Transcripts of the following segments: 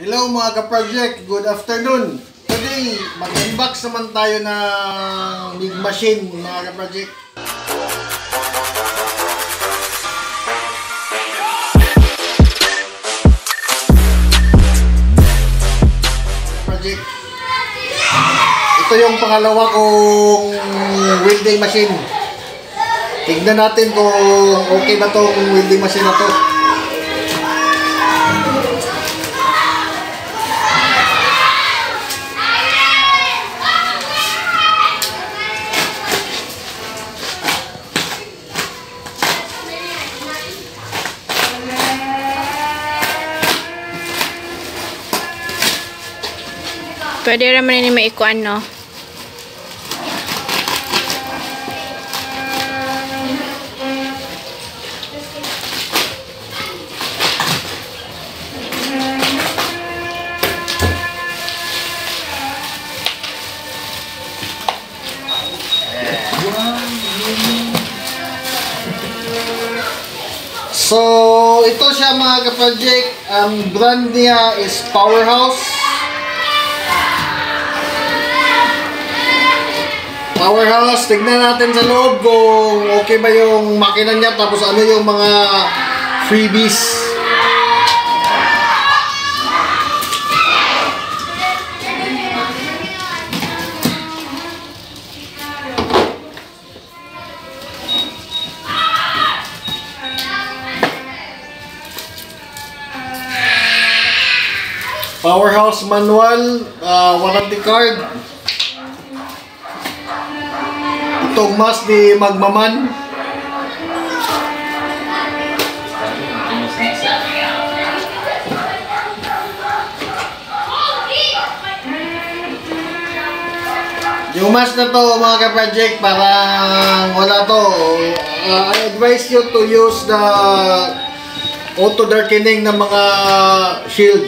Hello mga ka-project, good afternoon. Today, mag-unbox naman tayo ng big machine mga ka-project. Project. Ito yung pangalawa kong welding machine. Tignan natin kung okay ba tong welding machine na to. Pwede naman ini maikuan, no? So, ito siya mga ka-project. Ang brand niya is Powerhouse. Powerhouse, tignan natin sa loob kung okay ba yung makina niya tapos ano yung mga freebies. Powerhouse manual, uh, warranty card. Itong mas di magmaman. Yung mask na to mga ka-project parang wala to. Uh, I advise you to use the auto darkening ng mga shield.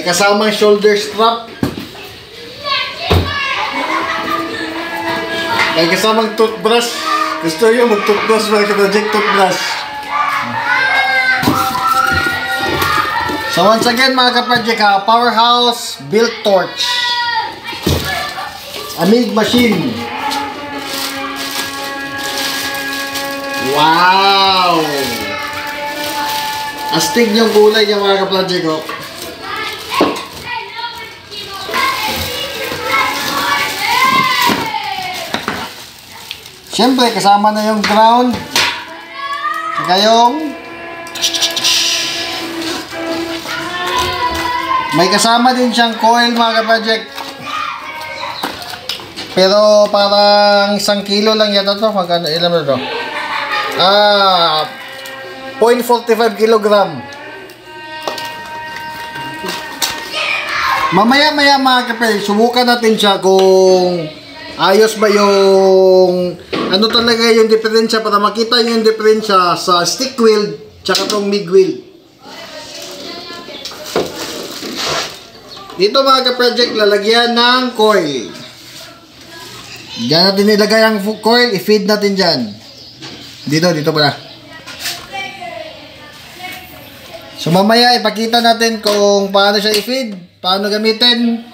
May kasamang shoulder strap. May kasamang toothbrush. Gusto nyo mag-toothbrush mga ka-project toothbrush. So once again mga ka-project ha, Powerhouse Built Torch. Amig machine. Wow! Astig yung kulay niya mga ka-project oh. Siyempre, kasama na yung ground. Saka yung... May kasama din siyang coil mga ka-project. Pero parang isang kilo lang yata to. Magkano, ilan na to? Ah, 0.45 kilogram. Mamaya-maya mga ka-project, subukan natin siya kung ayos ba yung ano talaga yung diferensya para makita yung diferensya sa stick wheel tsaka tong MIG wheel. Dito mga ka-project, lalagyan ng coil. Diyan natin nilagay ang coil, i-feed natin dyan. Dito, dito pala. So mamaya ipakita natin kung paano siya i-feed, paano gamitin.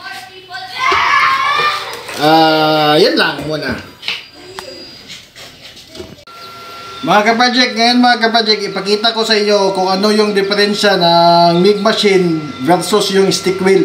Ah, uh, yan lang muna. Mga ka-project, ngayon mga ka-project, ipakita ko sa inyo kung ano yung diferensya ng MIG machine versus yung stick wheel.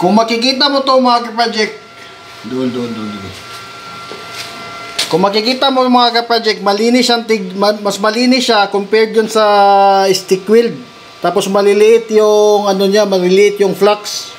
Kung makikita mo to mga project doon, doon, doon, doon. Kung makikita mo mga ka-project, malinis siyang tig, ma- mas malinis siya compared dun sa stick wheel. Tapos maliliit yung ano niya, maliliit yung flux.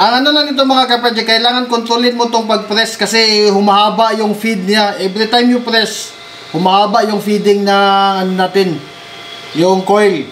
Ang ano lang ito mga ka-project, kailangan kontrolin mo tong pag-press kasi humahaba yung feed niya. Every time you press, humahaba yung feeding na ano natin, yung coil.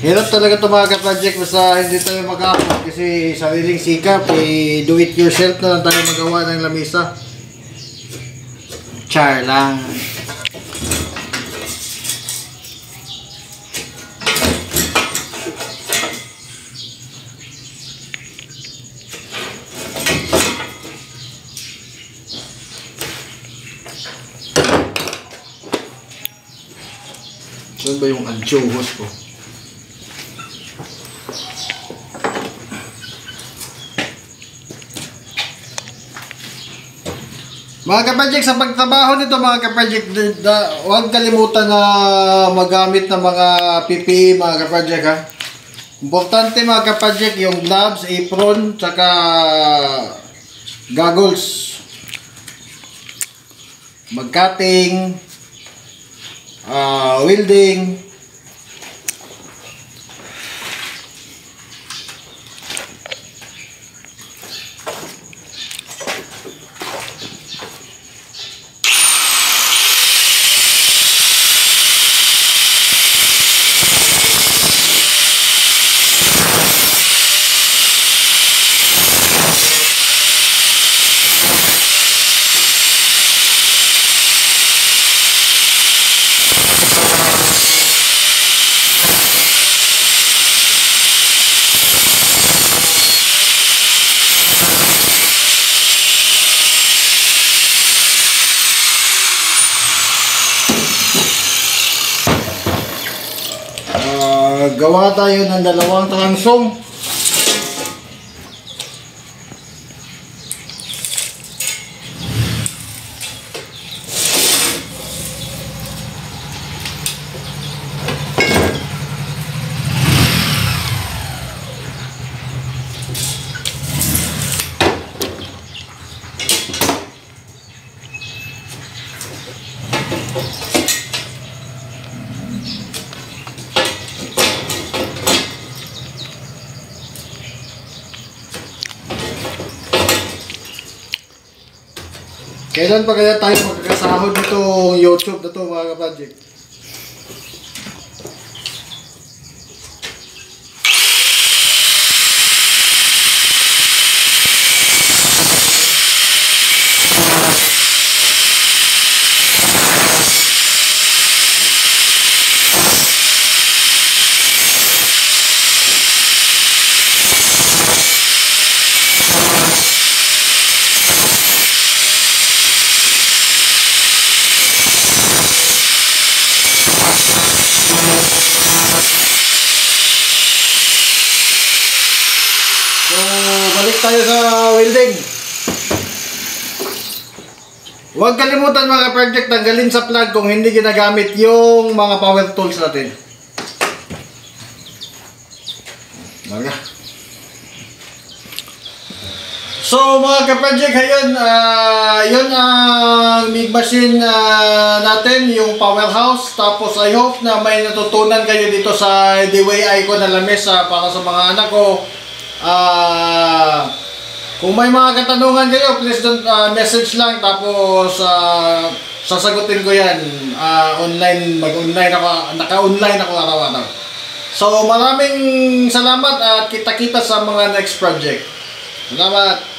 Hirap talaga ito mga ka-project basta hindi tayo mag-upload kasi sariling sikap, eh, do it yourself na lang tayo magawa ng lamisa. Char lang. Saan ba yung anchovies ko? Mga kapajik, sa pagtrabaho nito mga da- huwag kalimutan na magamit ng mga PPE mga kapajik ha. Importante mga kapajik, yung gloves, apron, tsaka goggles. Mag-cutting, ah, welding, gawa tayo ng dalawang transong. Kailan pa kaya tayo magkakasahod dito YouTube na to mga project? So, balik tayo sa welding. Huwag kalimutan mga project tanggalin sa plug kung hindi ginagamit yung mga power tools natin. Mga. So mga ka-project, ayun, ah, yun ang big machine ah, natin, yung powerhouse. Tapos I hope na may natutunan kayo dito sa DIY ko na lamesa para sa mga anak ko. Ah, kung may mga katanungan kayo, please don't ah, message lang tapos ah, sasagutin ko yan. Ah, online, mag-online ako, naka-online ako araw-araw. So maraming salamat at kita-kita sa mga next project. Salamat!